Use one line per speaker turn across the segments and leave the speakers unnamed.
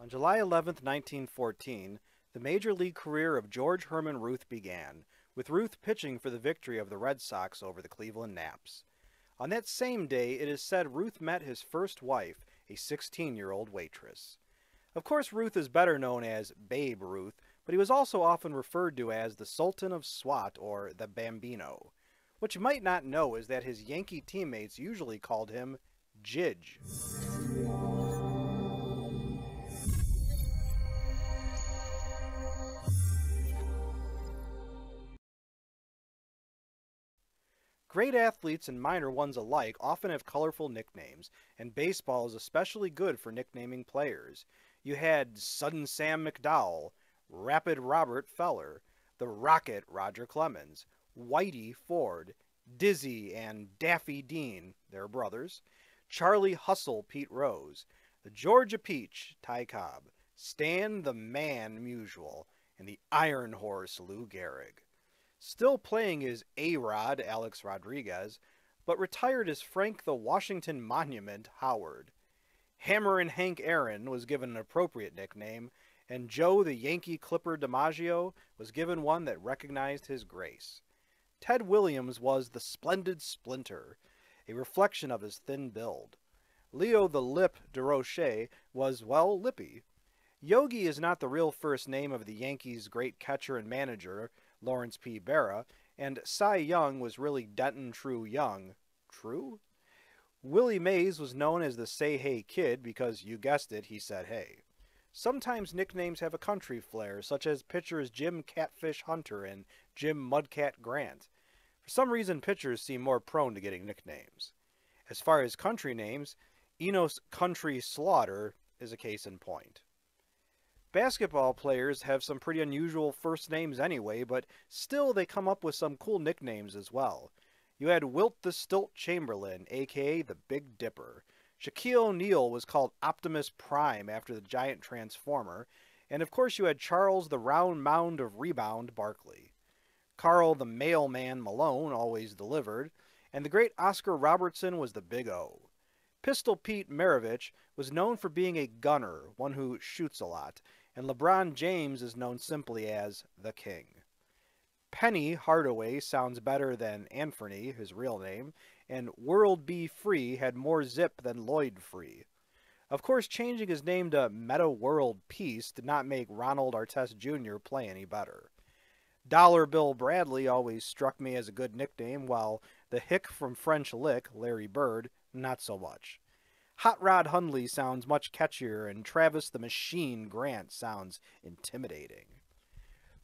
On July 11, 1914, the major league career of George Herman Ruth began, with Ruth pitching for the victory of the Red Sox over the Cleveland Naps. On that same day, it is said Ruth met his first wife, a 16 year old waitress. Of course, Ruth is better known as Babe Ruth, but he was also often referred to as the Sultan of Swat or the Bambino. What you might not know is that his Yankee teammates usually called him Jidge. Great athletes and minor ones alike often have colorful nicknames, and baseball is especially good for nicknaming players. You had Sudden Sam McDowell, Rapid Robert Feller, the Rocket Roger Clemens, Whitey Ford, Dizzy and Daffy Dean, their brothers, Charlie Hustle Pete Rose, the Georgia Peach Ty Cobb, Stan the Man Musial, and the Iron Horse Lou Gehrig. Still playing is A-Rod Alex Rodriguez, but retired as Frank the Washington Monument Howard. Hammerin' Hank Aaron was given an appropriate nickname, and Joe the Yankee Clipper DiMaggio was given one that recognized his grace. Ted Williams was the Splendid Splinter, a reflection of his thin build. Leo the Lip Durocher was, well, lippy. Yogi is not the real first name of the Yankees' great catcher and manager, Lawrence P. Berra, and Cy Young was really Denton True Young. True? Willie Mays was known as the Say Hey Kid because, you guessed it, he said hey. Sometimes nicknames have a country flair, such as pitchers Jim Catfish Hunter and Jim Mudcat Grant. For some reason, pitchers seem more prone to getting nicknames. As far as country names, Enos Country Slaughter is a case in point. Basketball players have some pretty unusual first names anyway, but still they come up with some cool nicknames as well. You had Wilt the Stilt Chamberlain, aka the Big Dipper. Shaquille O'Neal was called Optimus Prime after the giant transformer, and of course you had Charles the Round Mound of Rebound Barkley. Carl the Mailman Malone always delivered, and the great Oscar Robertson was the Big O. Pistol Pete Maravich was known for being a gunner, one who shoots a lot, and LeBron James is known simply as the King. Penny Hardaway sounds better than Anthony, his real name, and World B. Free had more zip than Lloyd Free. Of course, changing his name to Metta World Peace did not make Ronald Artest Jr. play any better. Dollar Bill Bradley always struck me as a good nickname, while the hick from French Lick, Larry Bird, not so much. Hot Rod Hundley sounds much catchier, and Travis the Machine Grant sounds intimidating.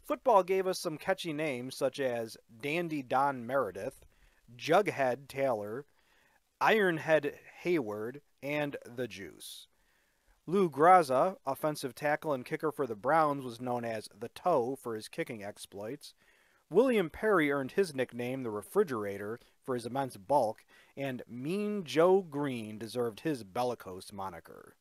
Football gave us some catchy names such as Dandy Don Meredith, Jughead Taylor, Ironhead Heyward, and The Juice. Lou Groza, offensive tackle and kicker for the Browns, was known as The Toe for his kicking exploits. William Perry earned his nickname, the Refrigerator, for his immense bulk, and Mean Joe Greene deserved his bellicose moniker.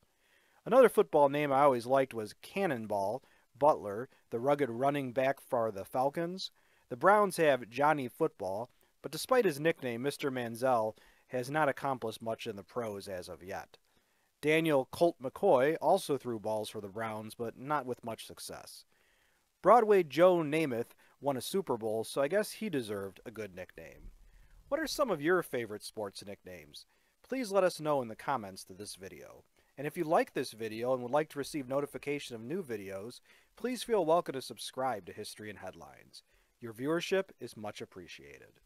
Another football name I always liked was Cannonball Butler, the rugged running back for the Falcons. The Browns have Johnny Football, but despite his nickname, Mr. Manziel has not accomplished much in the pros as of yet. Daniel Colt McCoy also threw balls for the Browns, but not with much success. Broadway Joe Namath won a Super Bowl, so I guess he deserved a good nickname. What are some of your favorite sports nicknames? Please let us know in the comments to this video. And if you like this video and would like to receive notification of new videos, please feel welcome to subscribe to History and Headlines. Your viewership is much appreciated.